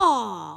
Aww.